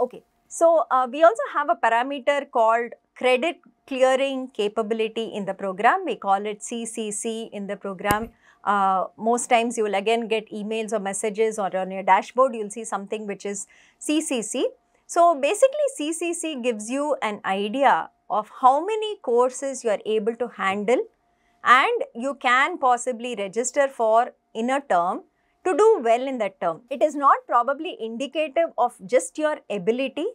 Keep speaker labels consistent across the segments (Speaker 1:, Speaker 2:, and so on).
Speaker 1: Okay. So, uh, we also have a parameter called credit clearing capability in the program. We call it CCC in the program. Uh, most times you will again get emails or messages or on your dashboard you will see something which is CCC. So, basically CCC gives you an idea of how many courses you are able to handle and you can possibly register for in a term to do well in that term. It is not probably indicative of just your ability,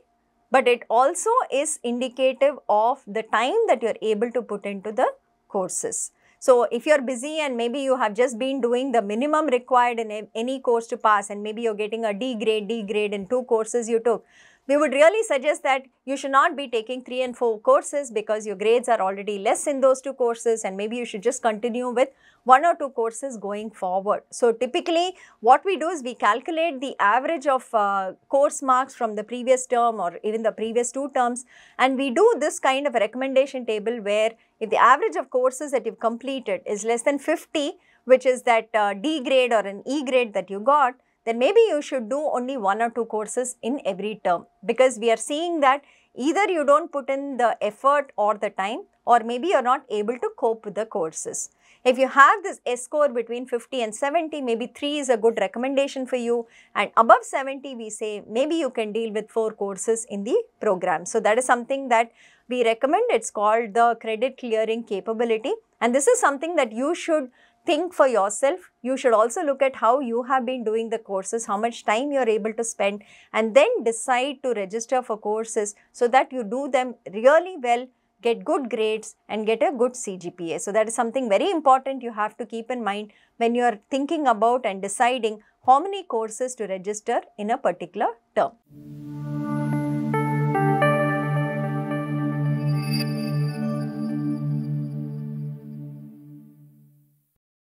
Speaker 1: but it also is indicative of the time that you are able to put into the courses. So, if you are busy and maybe you have just been doing the minimum required in any course to pass and maybe you are getting a D grade, D grade in two courses you took, we would really suggest that you should not be taking 3 and 4 courses because your grades are already less in those two courses and maybe you should just continue with one or two courses going forward. So, typically what we do is we calculate the average of uh, course marks from the previous term or even the previous two terms and we do this kind of recommendation table where if the average of courses that you've completed is less than 50 which is that uh, D grade or an E grade that you got then maybe you should do only one or two courses in every term because we are seeing that either you don't put in the effort or the time or maybe you're not able to cope with the courses. If you have this S score between 50 and 70, maybe 3 is a good recommendation for you and above 70 we say maybe you can deal with 4 courses in the program. So, that is something that we recommend. It's called the credit clearing capability and this is something that you should think for yourself. You should also look at how you have been doing the courses, how much time you are able to spend and then decide to register for courses so that you do them really well, get good grades and get a good CGPA. So, that is something very important you have to keep in mind when you are thinking about and deciding how many courses to register in a particular term.